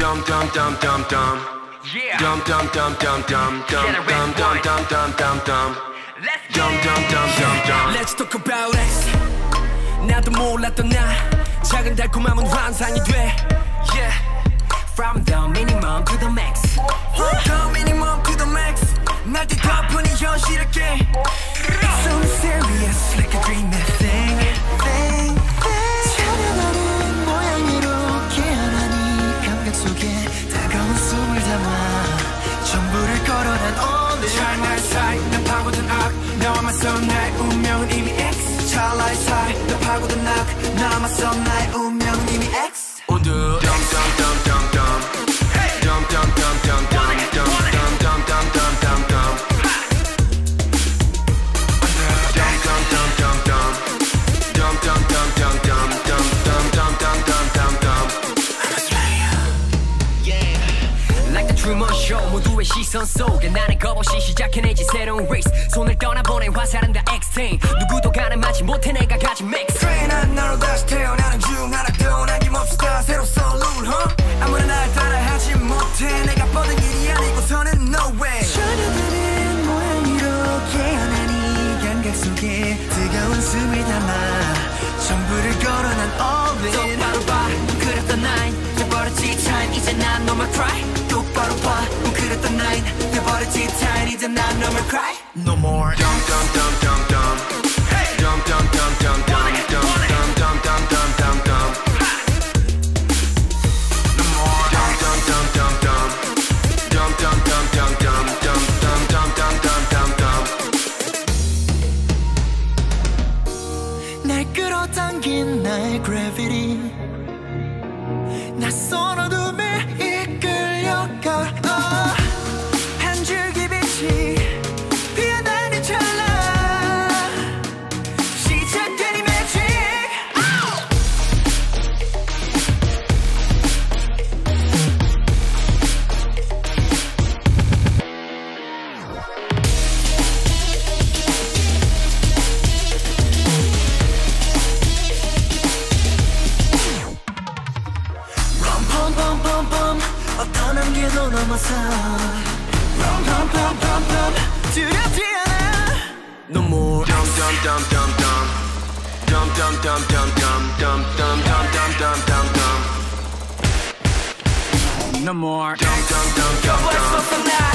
Dum dum dum dum dum. Yeah. Dum dum dum dum dum dum dum dum dum dum dum dum. Let's Dum get dum it. dum dum dum. Let's talk about X 나도 몰랐던 나 작은 달콤함은 환상이 돼 Yeah From the minimum to the max 오늘 찰나의 사이 난 파고든 악 나와 맞선 나의 운명은 이미 X. 찰나의 사이 난 파고든 악 나와 맞선 나의 운명은 이미 X. the Show 모두의 시선 속에 나는 겁없이 시작해내지 새로운 race. 손을 떠나보낸 화살은 다 X10 누구도 가늠하지 못해 내가 가진 max 트레인한 나로 다시 태어나는 중 하나도 남김없이 다 새로 써룰 huh? 아무나 날 따라하지 못해. 내가 뻗은 길이 아니고서는 no way. 찬란한 모양으로 깨어나니 감각 속에 뜨거운 숨을 담아 전부를 걸어 난 all in. 똑바로 봐. 그랬던 날 돼버렸지 time 이제 난 no more cry 똑바로 봐 그랬던 날 돼버렸지 time 이제 난 no more cry No more Dum dum dum dum dum. Dum dum dum dum dum dum dum dum dum dum dum dum. Dum dum dum dum dum. Dum dum dum dum dum dum dum dum dum dum dum dum. 날 끌어당긴 나의 gravity 낯선 어둠 No more Dum, dum, dum, dum, dum Dum, dum, dum, dum, dum Dum, dum, dum, dum, dum, dum, dum No more Dum, dum, dum, dum, dum Your voice